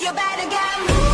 You better get moving.